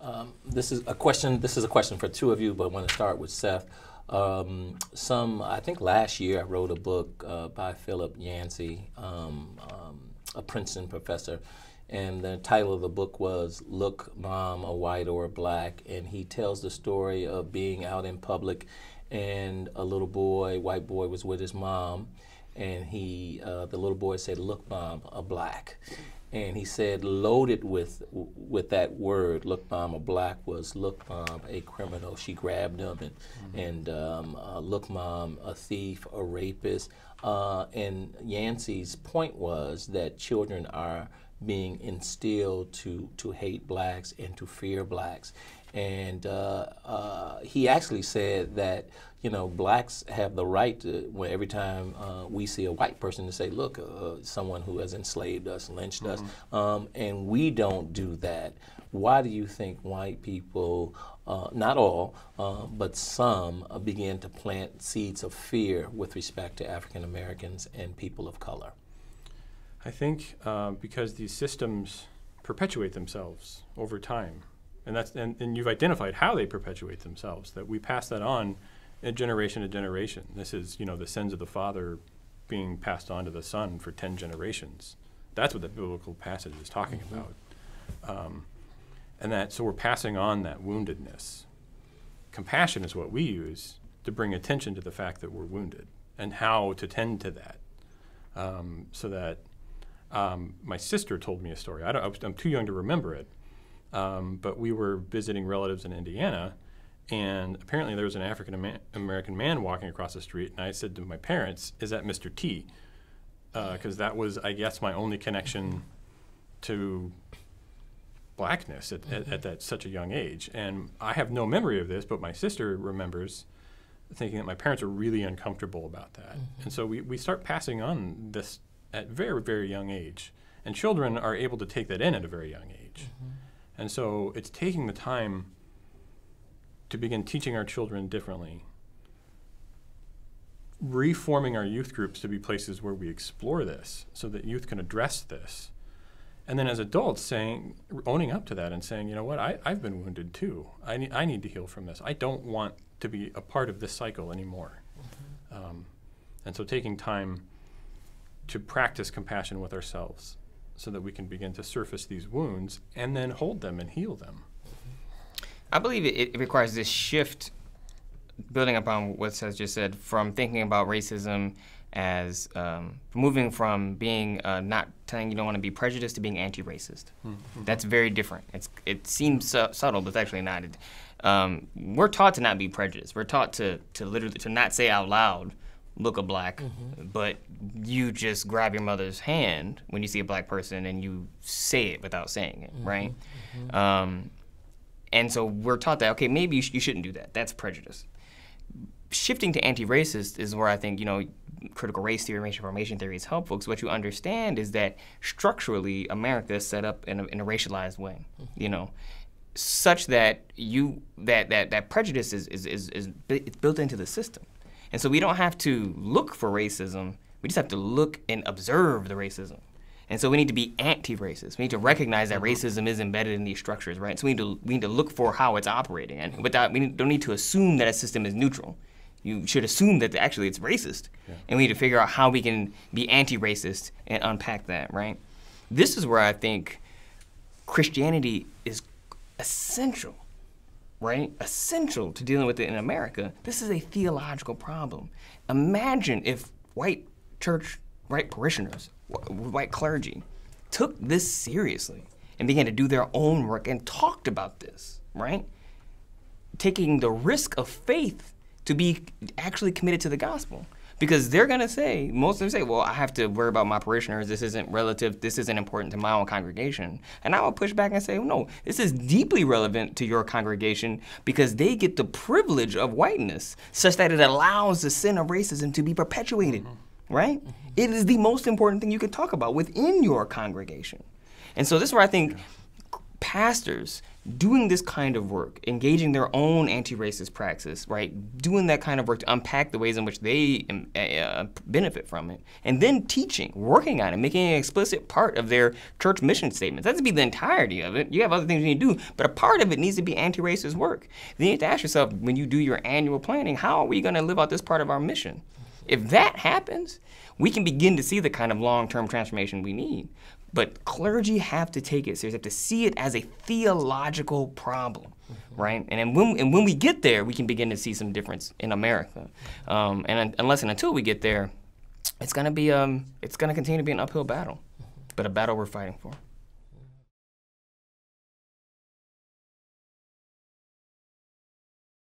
Um, this is a question. This is a question for two of you, but I want to start with Seth. Um, some, I think last year I wrote a book uh, by Philip Yancey, um, um, a Princeton professor, and the title of the book was "Look, Mom, a White or a Black," and he tells the story of being out in public, and a little boy, white boy, was with his mom, and he, uh, the little boy said, "Look, Mom, a black." And he said loaded with with that word look mom a black was look mom a criminal. She grabbed him and mm-hmm. and um, uh, look mom a thief a rapist. Uh, and Yancey's point was that children are being instilled to to hate blacks and to fear blacks and uh, uh, he actually said that you know blacks have the right to when every time uh, we see a white person to say look uh, someone who has enslaved us lynched mm-hmm. us um, and we don't do that. Why do you think white people uh, not all uh, but some begin to plant seeds of fear with respect to African Americans and people of color? I think because these systems perpetuate themselves over time and that's and, and you've identified how they perpetuate themselves that we pass that on a generation to generation. This is you know the sins of the father being passed on to the son for 10 generations. That's what the biblical passage is talking mm-hmm. about. Um, and that so we're passing on that woundedness. Compassion is what we use to bring attention to the fact that we're wounded and how to tend to that. Um, so that um, my sister told me a story. I am too young to remember it um, but we were visiting relatives in Indiana, and apparently there was an African American man walking across the street, and I said to my parents, "Is that Mr. T?" Because uh, that was, I guess, my only connection to blackness at, at, at, that such a young age. And I have no memory of this, but my sister remembers thinking that my parents were really uncomfortable about that. Mm-hmm. And so we, we start passing on this at very, very young age. And children are able to take that in at a very young age. Mm-hmm. And so it's taking the time to begin teaching our children differently, reforming our youth groups to be places where we explore this so that youth can address this. And then as adults saying, owning up to that and saying, you know what, I, I've been wounded too. I need, I need to heal from this. I don't want to be a part of this cycle anymore. Mm-hmm. Um, and so taking time to practice compassion with ourselves so that we can begin to surface these wounds and then hold them and heal them. I believe it, it requires this shift, building upon what Seth just said, from thinking about racism as um, moving from being uh, not telling you don't want to be prejudiced to being anti-racist. Mm-hmm. That's very different. It's, it seems su- subtle, but it's actually not. It, um, we're taught to not be prejudiced. We're taught to, to literally to not say out loud look a black, mm-hmm. but you just grab your mother's hand when you see a black person and you say it without saying it, mm-hmm. right? Mm-hmm. Um, and so we're taught that okay, maybe you, sh- you shouldn't do that. That's prejudice. Shifting to anti-racist is where I think you know critical race theory, racial formation theory is helpful because what you understand is that structurally America is set up in a, in a racialized way. Mm-hmm. You know, such that you that that that prejudice is is, is, is built into the system. And so we don't have to look for racism. We just have to look and observe the racism. And so we need to be anti-racist. We need to recognize that mm-hmm. racism is embedded in these structures, right? So we need to we need to look for how it's operating, and without we don't need to assume that a system is neutral. You should assume that actually it's racist, yeah. and we need to figure out how we can be anti-racist and unpack that, right? This is where I think Christianity is essential right? Essential to dealing with it in America. This is a theological problem. Imagine if white church, white parishioners, white clergy took this seriously and began to do their own work and talked about this, right? Taking the risk of faith to be actually committed to the gospel because they're going to say most of them say well i have to worry about my parishioners this isn't relative this isn't important to my own congregation and i will push back and say well, no this is deeply relevant to your congregation because they get the privilege of whiteness such that it allows the sin of racism to be perpetuated mm-hmm. Right mm-hmm. It is the most important thing you can talk about within your congregation and so this is where i think pastors doing this kind of work, engaging their own anti-racist praxis, right? Doing that kind of work to unpack the ways in which they uh, benefit from it, and then teaching, working on it, making it an explicit part of their church mission statements. That doesn't be the entirety of it. You have other things you need to do, but a part of it needs to be anti-racist work. Then you have to ask yourself, when you do your annual planning, how are we going to live out this part of our mission? If that happens, we can begin to see the kind of long-term transformation we need. But clergy have to take it serious. They have to see it as a theological problem, mm-hmm. right? And, when, and when we get there, we can begin to see some difference in America. Um, and unless and until we get there, it's gonna be um, it's gonna continue to be an uphill battle, but a battle we're fighting for.